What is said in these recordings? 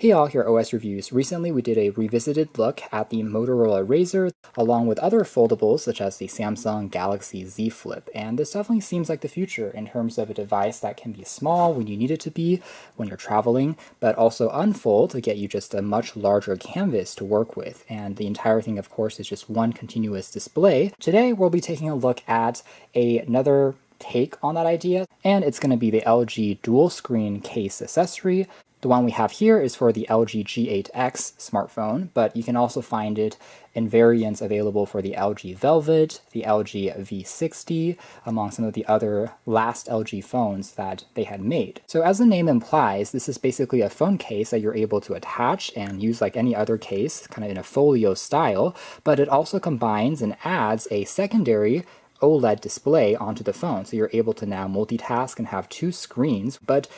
Hey all, here OS Reviews. Recently we did a revisited look at the Motorola Razr along with other foldables such as the Samsung Galaxy Z Flip and this definitely seems like the future in terms of a device that can be small when you need it to be when you're traveling but also unfold to get you just a much larger canvas to work with and the entire thing of course is just one continuous display. Today we'll be taking a look at a, another take on that idea, and it's going to be the LG dual screen case accessory. The one we have here is for the LG G8X smartphone, but you can also find it in variants available for the LG Velvet, the LG V60, among some of the other last LG phones that they had made. So as the name implies, this is basically a phone case that you're able to attach and use like any other case, kind of in a folio style, but it also combines and adds a secondary OLED display onto the phone. So you're able to now multitask and have two screens, but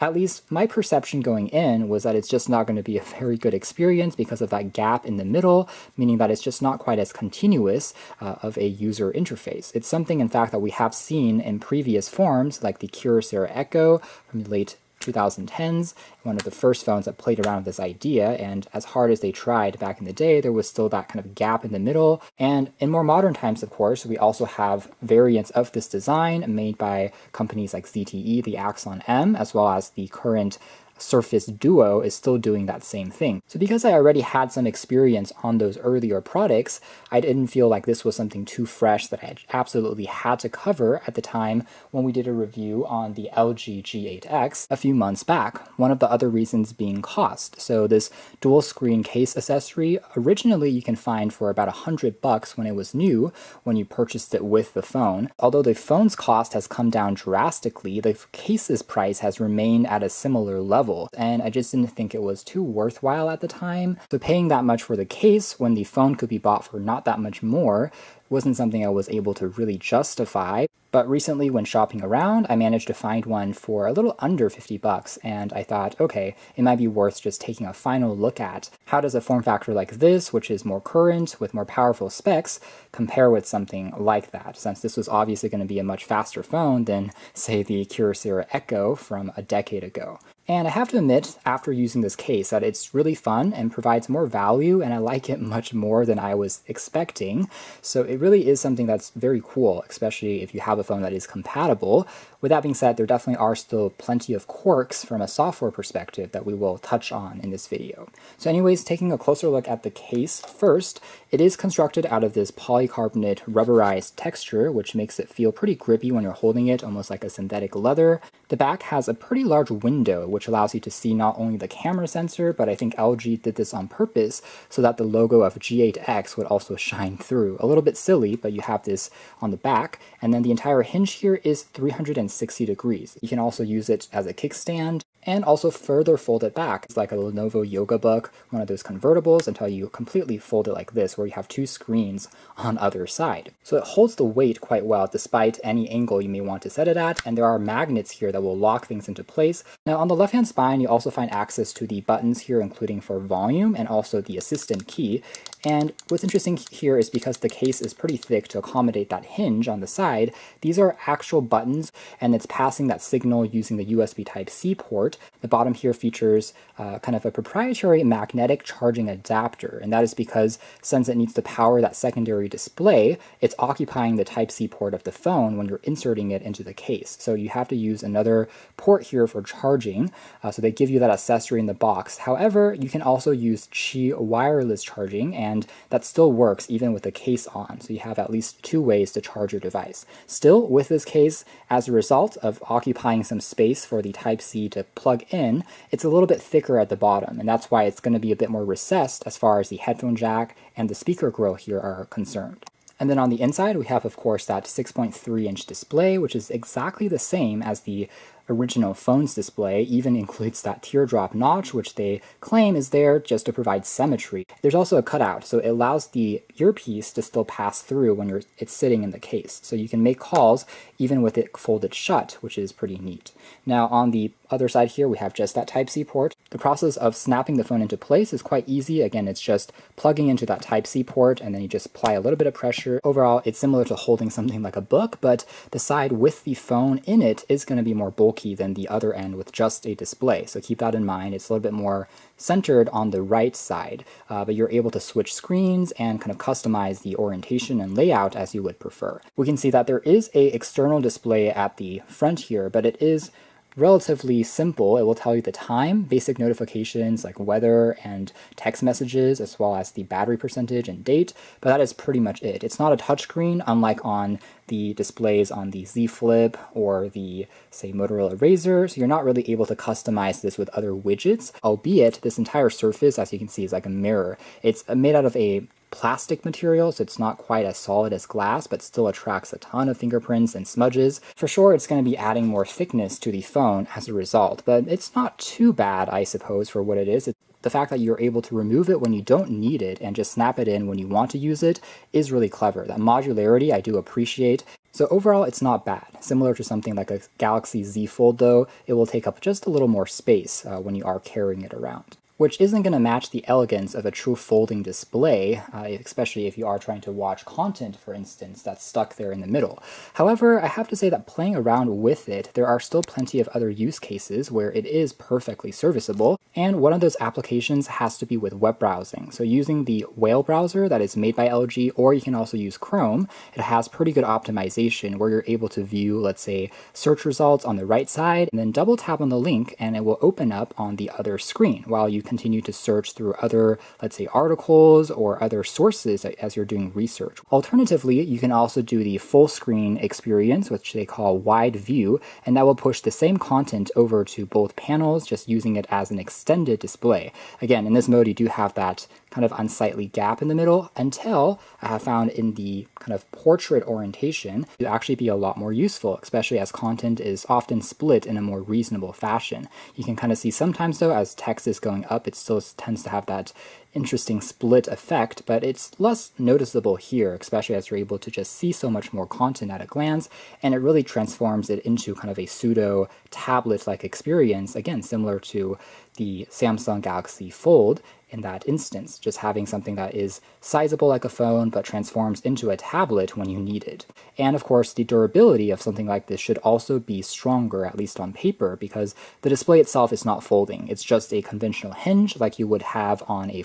at least my perception going in was that it's just not going to be a very good experience because of that gap in the middle, meaning that it's just not quite as continuous uh, of a user interface. It's something, in fact, that we have seen in previous forms, like the Kyocera Echo from the late 2010s, one of the first phones that played around with this idea, and as hard as they tried back in the day, there was still that kind of gap in the middle. And in more modern times, of course, we also have variants of this design made by companies like ZTE, the Axon M, as well as the current Surface Duo is still doing that same thing. So because I already had some experience on those earlier products, I didn't feel like this was something too fresh that I absolutely had to cover at the time when we did a review on the LG G8X a few months back. One of the other reasons being cost. So this dual screen case accessory, originally you can find for about a hundred bucks when it was new, when you purchased it with the phone. Although the phone's cost has come down drastically, the case's price has remained at a similar level and I just didn't think it was too worthwhile at the time. So paying that much for the case when the phone could be bought for not that much more wasn't something I was able to really justify. But recently, when shopping around, I managed to find one for a little under 50 bucks, and I thought, okay, it might be worth just taking a final look at how does a form factor like this, which is more current with more powerful specs, compare with something like that, since this was obviously going to be a much faster phone than, say, the Kyocera Echo from a decade ago. And I have to admit, after using this case, that it's really fun and provides more value, and I like it much more than I was expecting. So it really is something that's very cool, especially if you have a phone that is compatible. With that being said, there definitely are still plenty of quirks from a software perspective that we will touch on in this video. So anyways, taking a closer look at the case first, it is constructed out of this polycarbonate rubberized texture, which makes it feel pretty grippy when you're holding it, almost like a synthetic leather. The back has a pretty large window, which allows you to see not only the camera sensor, but I think LG did this on purpose so that the logo of G8X would also shine through. A little bit silly, but you have this on the back. And then the entire hinge here is 360 degrees. You can also use it as a kickstand and also further fold it back. It's like a Lenovo Yoga Book, one of those convertibles, until you completely fold it like this, where you have two screens on either side. So it holds the weight quite well, despite any angle you may want to set it at, and there are magnets here that will lock things into place. Now on the left-hand spine, you also find access to the buttons here, including for volume and also the assistant key. And what's interesting here is because the case is pretty thick to accommodate that hinge on the side, these are actual buttons, and it's passing that signal using the USB Type-C port the bottom here features uh, kind of a proprietary magnetic charging adapter, and that is because since it needs to power that secondary display, it's occupying the Type-C port of the phone when you're inserting it into the case. So you have to use another port here for charging, uh, so they give you that accessory in the box. However, you can also use Qi wireless charging, and that still works even with the case on, so you have at least two ways to charge your device. Still, with this case, as a result of occupying some space for the Type-C to plug in, it's a little bit thicker at the bottom, and that's why it's going to be a bit more recessed as far as the headphone jack and the speaker grill here are concerned. And then on the inside, we have, of course, that 6.3 inch display, which is exactly the same as the original phone's display even includes that teardrop notch, which they claim is there just to provide symmetry. There's also a cutout, so it allows the earpiece to still pass through when it's sitting in the case. So you can make calls even with it folded shut, which is pretty neat. Now on the other side here, we have just that Type-C port. The process of snapping the phone into place is quite easy. Again, it's just plugging into that Type-C port and then you just apply a little bit of pressure. Overall, it's similar to holding something like a book, but the side with the phone in it is going to be more bulky than the other end with just a display. So keep that in mind. It's a little bit more centered on the right side, uh, but you're able to switch screens and kind of customize the orientation and layout as you would prefer. We can see that there is a external display at the front here, but it is relatively simple. It will tell you the time, basic notifications like weather and text messages, as well as the battery percentage and date, but that is pretty much it. It's not a touchscreen, unlike on the displays on the Z Flip or the, say, Motorola Razr, so you're not really able to customize this with other widgets, albeit this entire surface, as you can see, is like a mirror. It's made out of a plastic material, so it's not quite as solid as glass, but still attracts a ton of fingerprints and smudges. For sure, it's going to be adding more thickness to the phone as a result, but it's not too bad, I suppose, for what it is. It's the fact that you're able to remove it when you don't need it and just snap it in when you want to use it is really clever. That modularity I do appreciate. So overall, it's not bad. Similar to something like a Galaxy Z Fold though, it will take up just a little more space uh, when you are carrying it around which isn't going to match the elegance of a true folding display, uh, especially if you are trying to watch content, for instance, that's stuck there in the middle. However, I have to say that playing around with it, there are still plenty of other use cases where it is perfectly serviceable, and one of those applications has to be with web browsing. So using the Whale browser that is made by LG, or you can also use Chrome, it has pretty good optimization where you're able to view, let's say, search results on the right side, and then double tap on the link and it will open up on the other screen while you continue to search through other, let's say, articles or other sources as you're doing research. Alternatively, you can also do the full screen experience, which they call wide view, and that will push the same content over to both panels, just using it as an extended display. Again, in this mode, you do have that kind of unsightly gap in the middle until I have found in the kind of portrait orientation to actually be a lot more useful, especially as content is often split in a more reasonable fashion. You can kind of see sometimes though as text is going up, it still tends to have that interesting split effect, but it's less noticeable here, especially as you're able to just see so much more content at a glance, and it really transforms it into kind of a pseudo tablet-like experience, again, similar to the Samsung Galaxy Fold in that instance, just having something that is sizable like a phone but transforms into a tablet when you need it. And of course, the durability of something like this should also be stronger, at least on paper, because the display itself is not folding. It's just a conventional hinge like you would have on a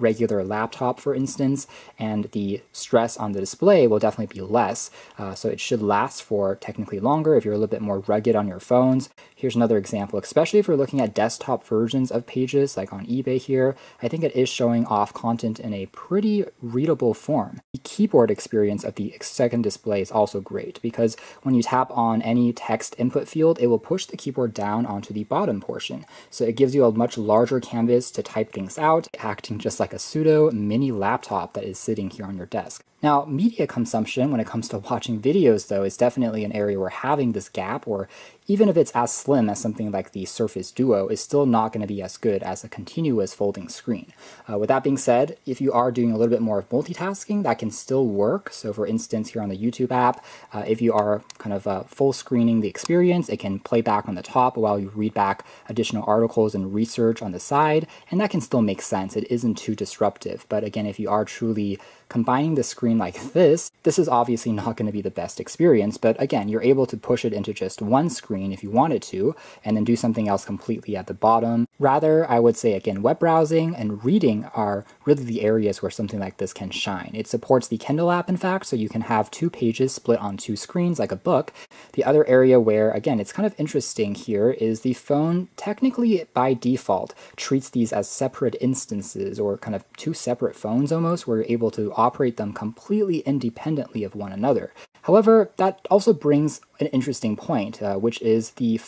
regular laptop, for instance, and the stress on the display will definitely be less. Uh, so it should last for technically longer if you're a little bit more rugged on your phones. Here's another example, especially if you're looking at desktop versions of pages, like on eBay here, I think it is showing off content in a pretty readable form. The keyboard experience of the second display is also great because when you tap on any text input field, it will push the keyboard down onto the bottom portion. So it gives you a much larger canvas to type things out, acting just like like a pseudo mini laptop that is sitting here on your desk. Now, media consumption, when it comes to watching videos, though, is definitely an area where having this gap, or even if it's as slim as something like the Surface Duo, is still not going to be as good as a continuous folding screen. Uh, with that being said, if you are doing a little bit more of multitasking, that can still work. So, for instance, here on the YouTube app, uh, if you are kind of uh, full screening the experience, it can play back on the top while you read back additional articles and research on the side, and that can still make sense. It isn't too disruptive. But again, if you are truly combining the screen like this, this is obviously not going to be the best experience, but again, you're able to push it into just one screen if you wanted to, and then do something else completely at the bottom. Rather, I would say again, web browsing and reading are really the areas where something like this can shine. It supports the Kindle app, in fact, so you can have two pages split on two screens like a book. The other area where, again, it's kind of interesting here is the phone technically by default treats these as separate instances or kind of two separate phones almost, where you're able to operate them completely independently of one another. However, that also brings an interesting point, uh, which is the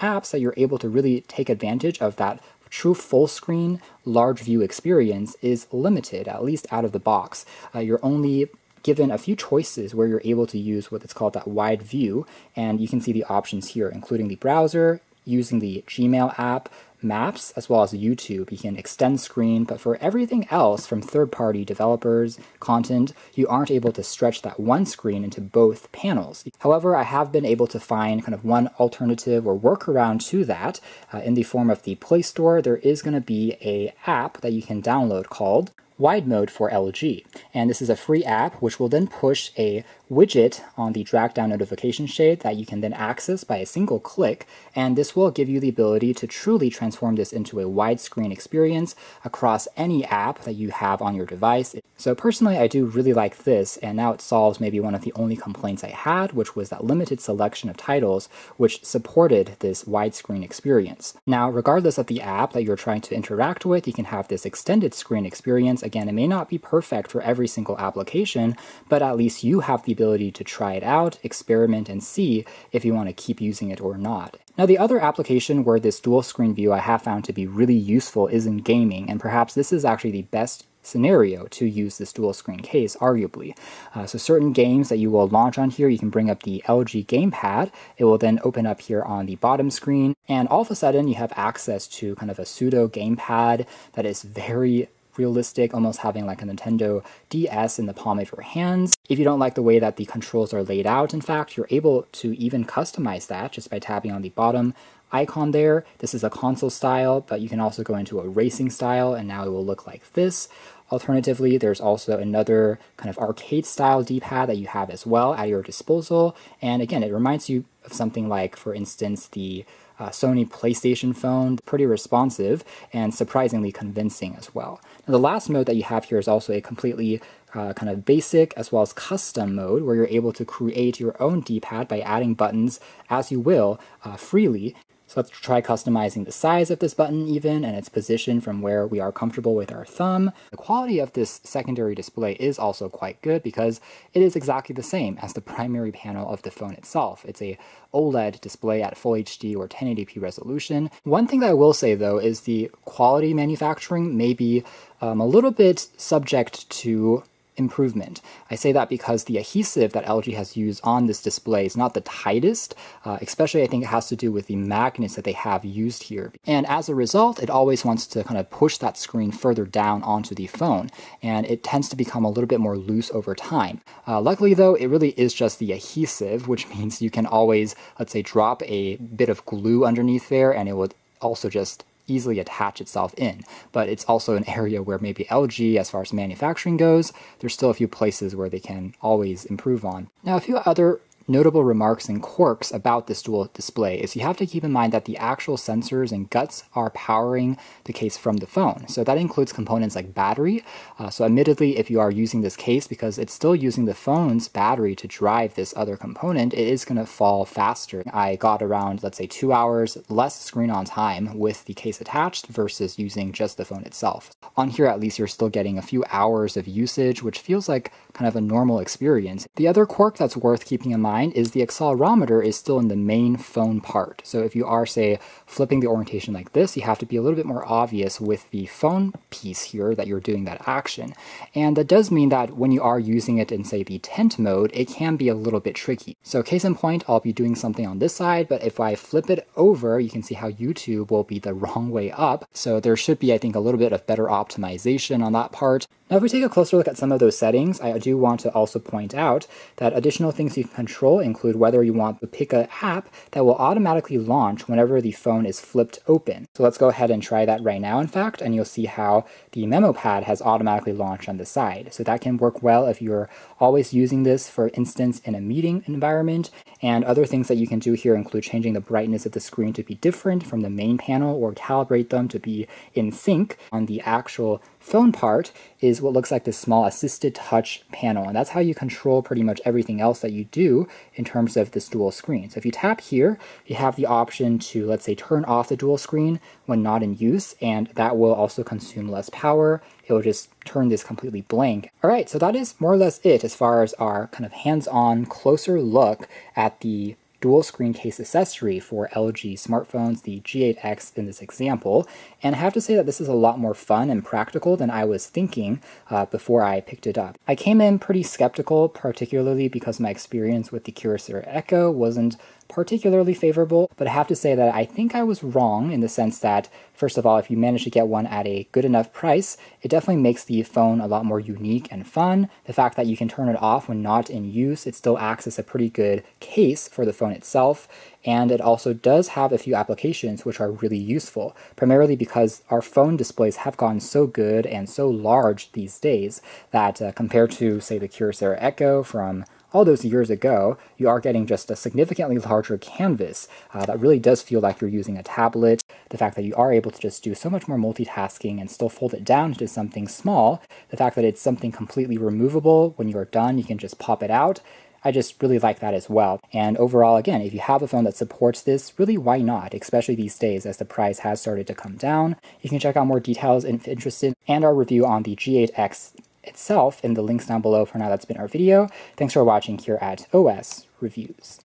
apps that you're able to really take advantage of that true full screen large view experience is limited, at least out of the box. Uh, you're only given a few choices where you're able to use what is called that wide view, and you can see the options here, including the browser, using the Gmail app, Maps as well as YouTube, you can extend screen, but for everything else from third party developers, content, you aren't able to stretch that one screen into both panels. However, I have been able to find kind of one alternative or workaround to that uh, in the form of the Play Store. There is going to be a app that you can download called Wide Mode for LG. And this is a free app which will then push a widget on the drag down notification shade that you can then access by a single click. And this will give you the ability to truly transform this into a widescreen experience across any app that you have on your device. So personally, I do really like this, and now it solves maybe one of the only complaints I had, which was that limited selection of titles which supported this widescreen experience. Now, regardless of the app that you're trying to interact with, you can have this extended screen experience. Again, it may not be perfect for every single application, but at least you have the ability to try it out, experiment, and see if you want to keep using it or not. Now, the other application where this dual screen view I have found to be really useful is in gaming, and perhaps this is actually the best scenario to use this dual screen case, arguably. Uh, so certain games that you will launch on here, you can bring up the LG gamepad. It will then open up here on the bottom screen, and all of a sudden you have access to kind of a pseudo gamepad that is very realistic, almost having like a Nintendo DS in the palm of your hands. If you don't like the way that the controls are laid out, in fact, you're able to even customize that just by tapping on the bottom icon there. This is a console style, but you can also go into a racing style, and now it will look like this. Alternatively, there's also another kind of arcade style D-pad that you have as well at your disposal. And again, it reminds you of something like, for instance, the uh, Sony PlayStation phone, pretty responsive and surprisingly convincing as well. Now, the last mode that you have here is also a completely uh, kind of basic as well as custom mode where you're able to create your own D-pad by adding buttons as you will uh, freely. So let's try customizing the size of this button even and its position from where we are comfortable with our thumb. The quality of this secondary display is also quite good because it is exactly the same as the primary panel of the phone itself. It's a OLED display at Full HD or 1080p resolution. One thing that I will say though is the quality manufacturing may be um, a little bit subject to improvement. I say that because the adhesive that LG has used on this display is not the tightest, uh, especially I think it has to do with the magnets that they have used here. And as a result, it always wants to kind of push that screen further down onto the phone, and it tends to become a little bit more loose over time. Uh, luckily though, it really is just the adhesive, which means you can always, let's say, drop a bit of glue underneath there and it would also just easily attach itself in. But it's also an area where maybe LG, as far as manufacturing goes, there's still a few places where they can always improve on. Now, a few other notable remarks and quirks about this dual display is you have to keep in mind that the actual sensors and guts are powering the case from the phone. So that includes components like battery. Uh, so admittedly, if you are using this case because it's still using the phone's battery to drive this other component, it is going to fall faster. I got around, let's say, two hours less screen on time with the case attached versus using just the phone itself. On here, at least, you're still getting a few hours of usage, which feels like kind of a normal experience. The other quirk that's worth keeping in mind is the accelerometer is still in the main phone part. So if you are, say, flipping the orientation like this, you have to be a little bit more obvious with the phone piece here that you're doing that action. And that does mean that when you are using it in, say, the tent mode, it can be a little bit tricky. So case in point, I'll be doing something on this side, but if I flip it over, you can see how YouTube will be the wrong way up. So there should be, I think, a little bit of better optimization on that part. Now, if we take a closer look at some of those settings, I do want to also point out that additional things you can control include whether you want to pick an app that will automatically launch whenever the phone is flipped open. So let's go ahead and try that right now, in fact, and you'll see how the memo pad has automatically launched on the side. So that can work well if you're always using this, for instance, in a meeting environment. And other things that you can do here include changing the brightness of the screen to be different from the main panel or calibrate them to be in sync on the actual phone part is what looks like this small assisted touch panel. And that's how you control pretty much everything else that you do in terms of this dual screen. So if you tap here, you have the option to, let's say, turn off the dual screen when not in use, and that will also consume less power. It will just turn this completely blank. All right, so that is more or less it as far as our kind of hands-on, closer look at the dual screen case accessory for LG smartphones, the G8X in this example. And I have to say that this is a lot more fun and practical than I was thinking uh, before I picked it up. I came in pretty skeptical, particularly because my experience with the Kyocera Echo wasn't particularly favorable, but I have to say that I think I was wrong in the sense that, first of all, if you manage to get one at a good enough price, it definitely makes the phone a lot more unique and fun. The fact that you can turn it off when not in use, it still acts as a pretty good case for the phone itself. And it also does have a few applications which are really useful, primarily because our phone displays have gotten so good and so large these days that uh, compared to, say, the Kyocera Echo from all those years ago, you are getting just a significantly larger canvas uh, that really does feel like you're using a tablet. The fact that you are able to just do so much more multitasking and still fold it down into something small, the fact that it's something completely removable, when you're done, you can just pop it out. I just really like that as well. And overall, again, if you have a phone that supports this, really why not? Especially these days as the price has started to come down. You can check out more details if interested and our review on the G8X itself in the links down below. For now, that's been our video. Thanks for watching here at OS Reviews.